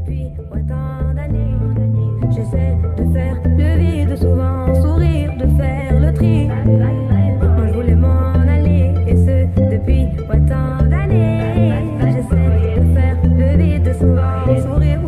depuis ouais, tant d'années. J'essaie de faire le vide, souvent sourire, de faire le tri. Moi je voulais m'en aller, et ce depuis ouais, tant d'années. J'essaie de faire le vide, souvent sourire.